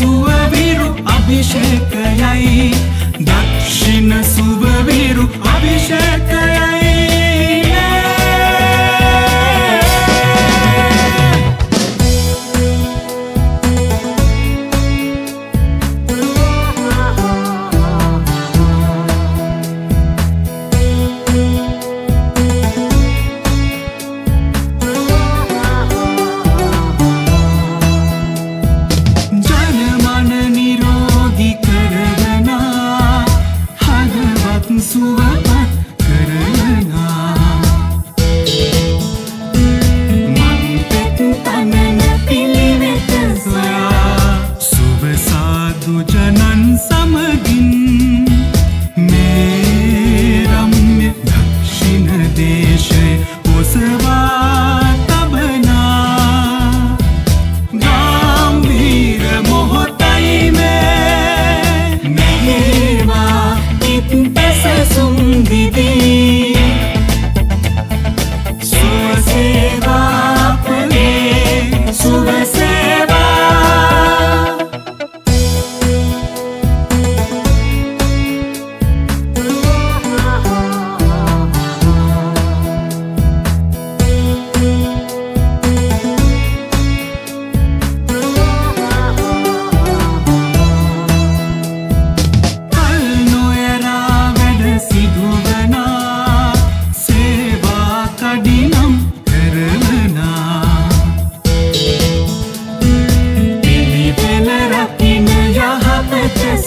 සුවවිරු අභිෂේකයයි දක්ෂිණ සුවවිරු අභිෂේකයයි kırına sung đi đi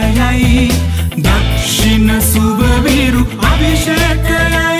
අභිෂේකයයි දක්ෂින සුභවිරු අභිෂේකයයි